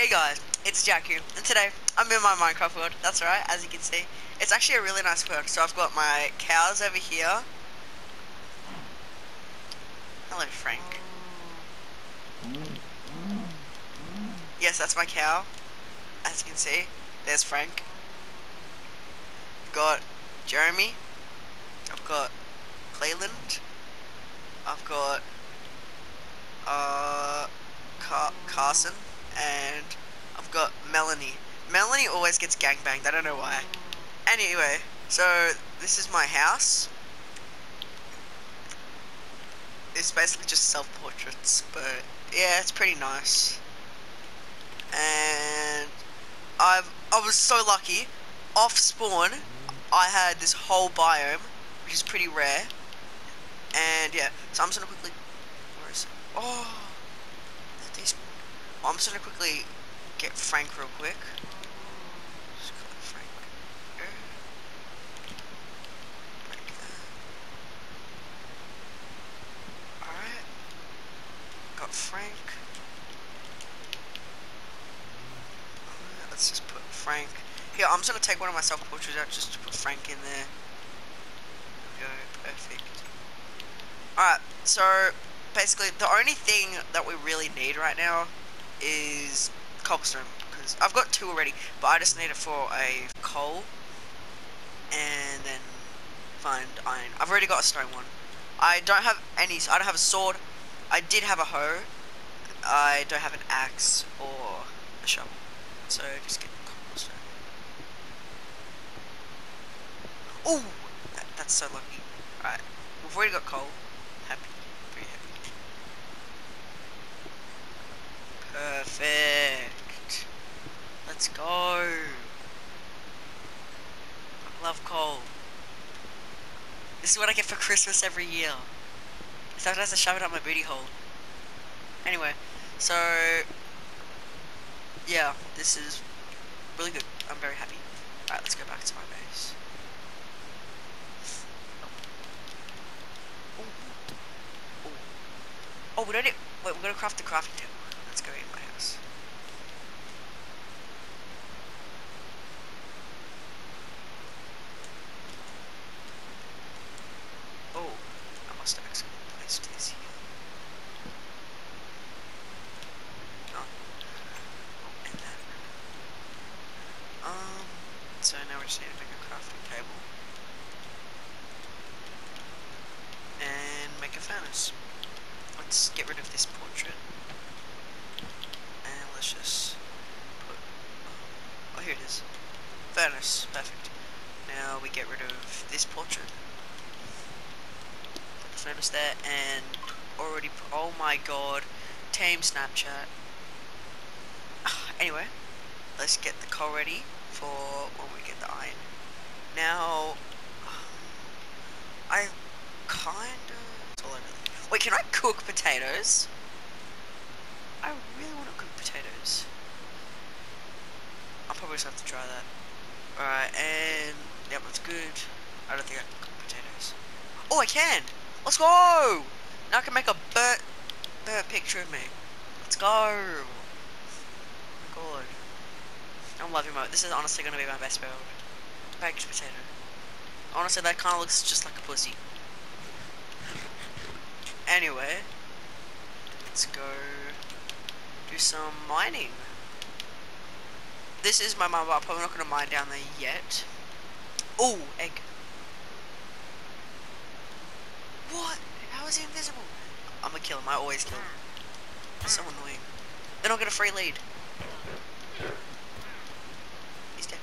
Hey guys, it's Jack here, and today I'm in my Minecraft world. That's right, as you can see. It's actually a really nice world. So I've got my cows over here. Hello, Frank. Yes, that's my cow. As you can see, there's Frank. I've got Jeremy. I've got Cleland. I've got uh Car Carson and got Melanie. Melanie always gets gangbanged, I don't know why. Anyway, so this is my house. It's basically just self-portraits, but yeah, it's pretty nice. And I've I was so lucky. Off spawn, I had this whole biome, which is pretty rare. And yeah, so I'm just gonna quickly. Where is it? Oh, these. I'm just gonna quickly get Frank real quick. Frank. That. Alright. Got Frank. Let's just put Frank. Here, I'm just gonna take one of my self portraits out just to put Frank in there. There go, perfect. Alright, so basically the only thing that we really need right now is cobblestone because I've got two already, but I just need it for a coal and then find iron. I've already got a stone one. I don't have any. I don't have a sword. I did have a hoe. I don't have an axe or a shovel. So just get cobblestone. Oh, that, that's so lucky. Alright, we've already got coal. Happy, happy. Perfect. Let's go. Love coal. This is what I get for Christmas every year. Sometimes I shove it up my booty hole. Anyway, so yeah, this is really good. I'm very happy. Alright, let's go back to my base. Oh, oh. Oh, we don't need, wait, we're gonna craft the crafting table. Let's go in my house. Oh, I must have accidentally placed this here. Oh. Oh, and that. Um, so now we just need to make a crafting table. And make a furnace. Let's get rid of this portrait. And let's just put... Oh, here it is. Furnace. Perfect. Now we get rid of this portrait. Put the furnace there and already... Oh my god. Tame Snapchat. Ah, anyway, let's get the coal ready for when we get the iron. Now, I over. the- Wait, can I cook potatoes? I really want to cook potatoes. Have to try that. Alright, and yep, that's good. I don't think I can cook potatoes. Oh, I can! Let's go! Now I can make a burnt, burnt picture of me. Let's go! Oh God. I'm loving my. This is honestly gonna be my best build. Baked potato. Honestly, that kind of looks just like a pussy. Anyway, let's go do some mining. This is my mum, but I'm probably not gonna mine down there yet. Oh, egg. What? How is he invisible? I'm gonna kill him. I always kill him. That's so annoying. Then I'll get a free lead. He's dead.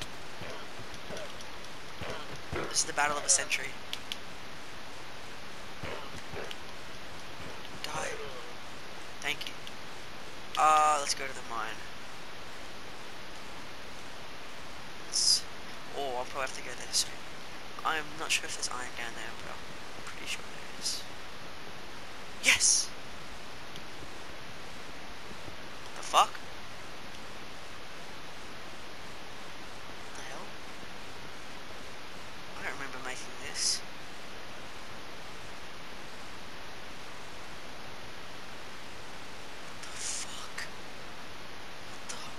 This is the battle of a century. Die. Thank you. Uh, let's go to the mine. Let's, oh, I'll probably have to go there soon. I'm not sure if there's iron down there, but I'm pretty sure there is. Yes! The fuck? the hell? I don't remember making this. What the fuck? What the?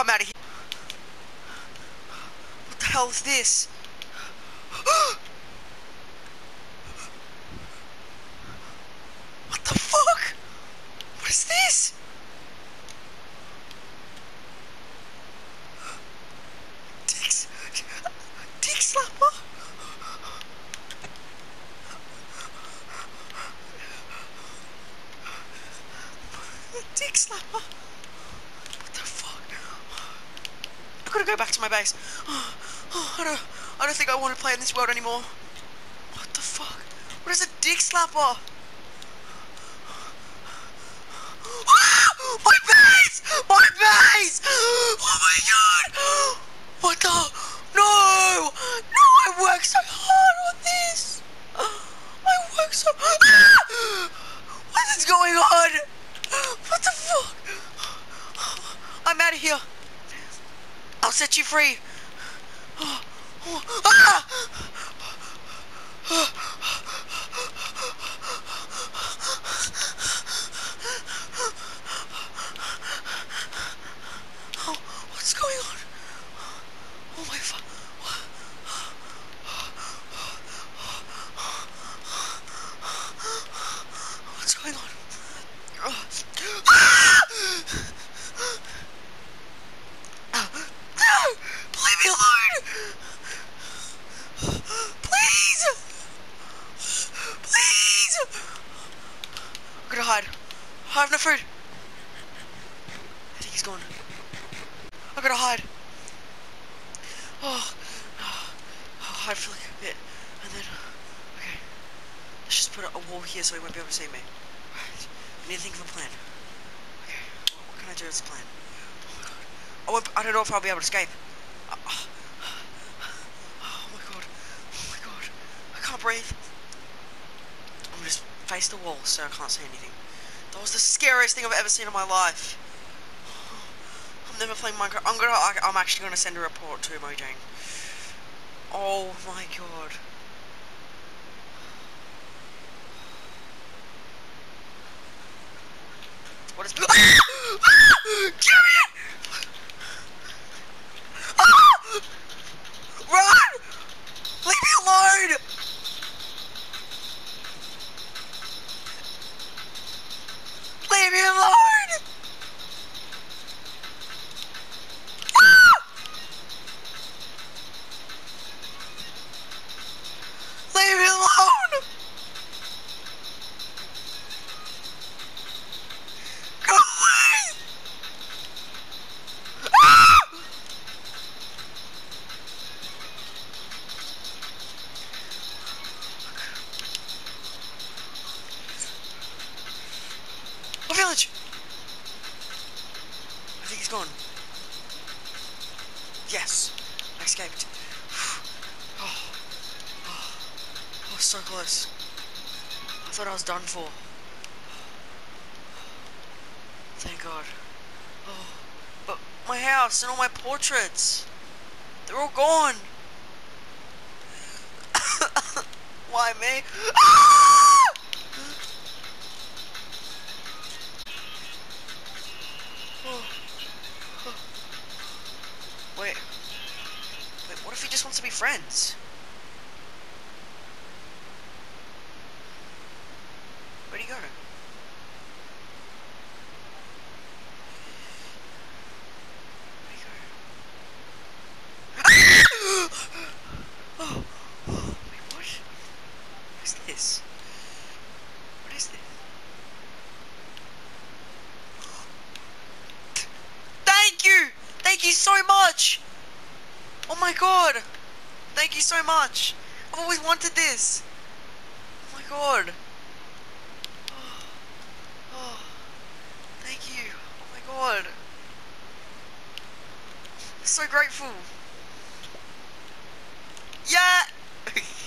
I'm out of here. What the hell is this? what the fuck? What is this? Dick, dick slapper. Dick slapper. What the fuck? I gotta go back to my base. Oh, I don't, I don't think I want to play in this world anymore. What the fuck? What is a dick slapper? My base! My base! Oh my god! What the? No! No! I worked so hard on this! I worked so. Ah! What is going on? What the fuck? I'm out of here. I'll set you free. Oh, oh, ah! Oh, what's going on? Oh my fuck. What's going on? Ah! Leave me alone! Please! Please! I'm gonna hide. I food. I think he's gone. I'm gonna hide. Oh, oh, I'll hide for like a bit, and then, okay. Let's just put a, wall here so he won't be able to see me. Right. I need to think of a plan. Okay, what, can I do as a plan? Oh my god. I, I don't know if I'll be able to escape. Uh, oh, oh my god. Oh my god. I can't breathe. I'm just face the wall so I can't see anything. That was the scariest thing I've ever seen in my life. I'm never playing Minecraft. I'm gonna. I'm actually gonna send a report to Mojang. Oh my god. What is? gone. Yes, I escaped. Oh, oh, oh, so close. I thought I was done for. Thank God. Oh, but my house and all my portraits, they're all gone. Why me? just wants to be friends? my god! Thank you so much! I've always wanted this! Oh my god! Oh, oh, thank you! Oh my god! I'm so grateful! Yeah!